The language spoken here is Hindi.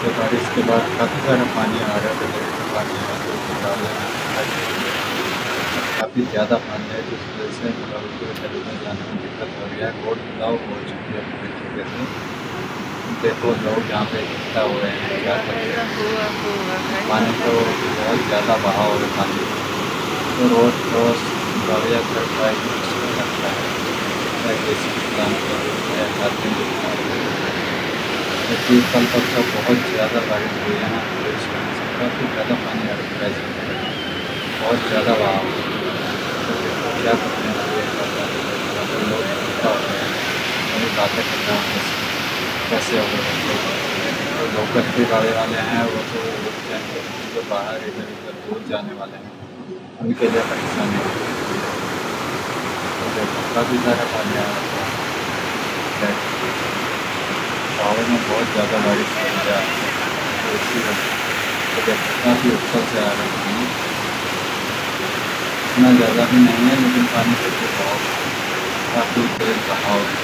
तो बारिश के बाद काफ़ी सारा पानी आ रहा है पानी आ रहा है काफ़ी ज़्यादा पानी है जिस वजह से मतलब में जाने में दिक्कत हो रही है रोड ब्लॉक हो चुकी है पूरी तरीके से देखो लोग यहाँ पे इकट्ठा हो रहे हैं क्या कर रहे हैं पानी तो बहुत ज़्यादा बहाव है पानी तो रोड क्रॉस कर मुश्किल लगता है क्योंकि कल तक तो बहुत ज़्यादा बारिश हुई है ना तो इस वजह से काफ़ी ज़्यादा पानी रहा है बहुत ज़्यादा वहाँ क्या करते हैं लोग इकट्ठा हैं बातें करते हैं कैसे हो गए लोकल भी गाड़ी वाले हैं वो तो जो बाहर इधर उधर दूर जाने वाले हैं उनके लिए परेशानी काफ़ी सारा पानी आ रहा है पहाड़ों में बहुत ज़्यादा बारिश हो है तो इसी काफ़ी उत्सव से आ रही है इतना ज़्यादा भी नहीं है, लेकिन पानी के लिए बहुत काफ़ी तेज़ बहाव है।